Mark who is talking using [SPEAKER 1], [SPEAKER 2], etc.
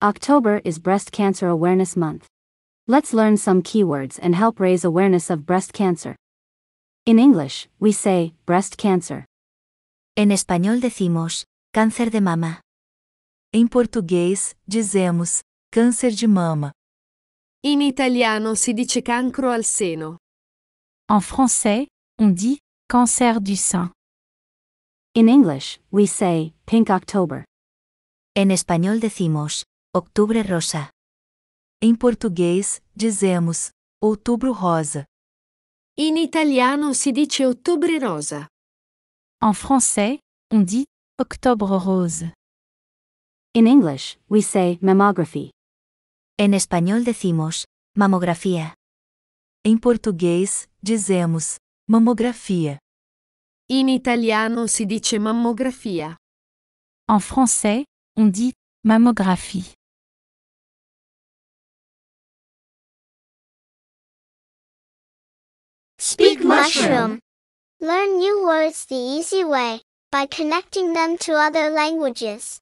[SPEAKER 1] October is Breast Cancer Awareness Month. Let's learn some keywords and help raise awareness of breast cancer. In English, we say breast cancer.
[SPEAKER 2] En español decimos cáncer de mama. Em português, dizemos câncer de mama.
[SPEAKER 3] In italiano si dice cancro al seno.
[SPEAKER 4] En français, on dit cancer du sein.
[SPEAKER 1] In English, we say pink October.
[SPEAKER 2] En español decimos outubro rosa. Em português, dizemos outubro rosa.
[SPEAKER 3] In italiano si dice ottobre rosa.
[SPEAKER 4] En français, on dit octobre rose.
[SPEAKER 1] In English, we say mammography.
[SPEAKER 2] En español decimos mamografía. Em português, dizemos mamografia.
[SPEAKER 3] In italiano si dice mammografia.
[SPEAKER 4] En français, on dit mammographie.
[SPEAKER 5] Mushroom. Learn new words the easy way by connecting them to other languages.